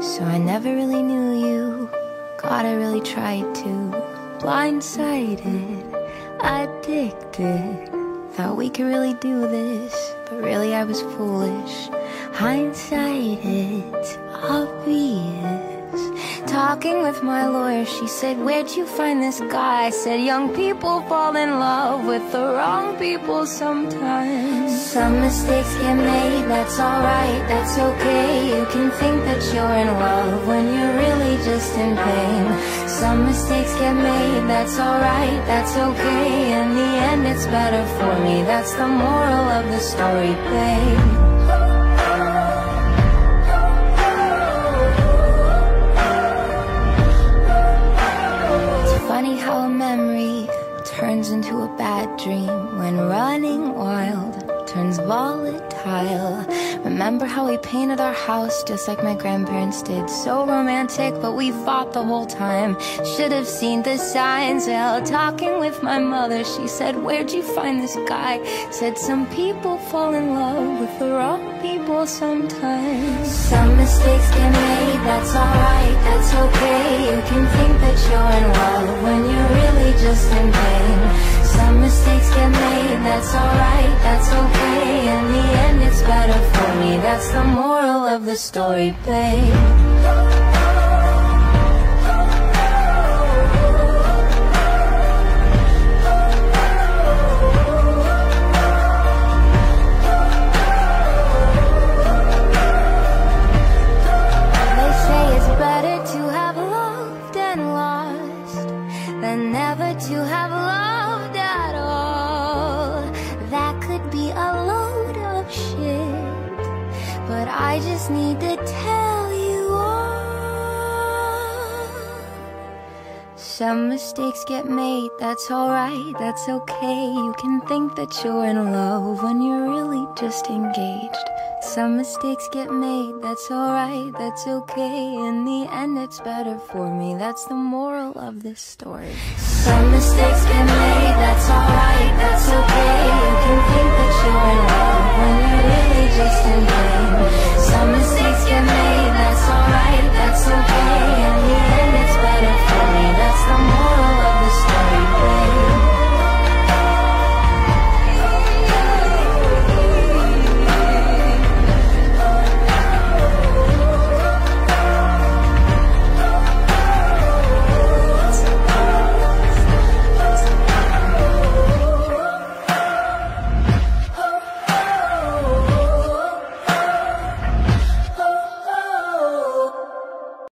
So I never really knew you. God, I really tried to. Blindsided, addicted. Thought we could really do this, but really I was foolish. Hindsight, it's obvious. Talking with my lawyer, she said, Where'd you find this guy? I said, Young people fall in love with the wrong people sometimes. Some mistakes get made, that's alright, that's okay. You can think that you're in love when you're really just in pain. Some mistakes get made, that's alright, that's okay. In the end, it's better for me. That's the moral of the story, babe. Memory turns into a bad dream when running wild turns volatile. Remember how we painted our house just like my grandparents did? So romantic, but we fought the whole time. Should have seen the signs. Well, talking with my mother, she said, Where'd you find this guy? Said, Some people fall in love with the wrong people sometimes. Some mistakes get made, that's alright, that's okay. You can think just in pain. Some mistakes get made, that's alright, that's okay. In the end, it's better for me. That's the moral of the story, babe. To have loved at all. That could be a load of shit, but I just need to tell you all. Some mistakes get made, that's alright, that's okay. You can think that you're in love when you're really just engaged. Some mistakes get made, that's alright, that's okay. In the end, it's better for me. That's the moral of this story. Some mistakes get made, that's alright, that's okay.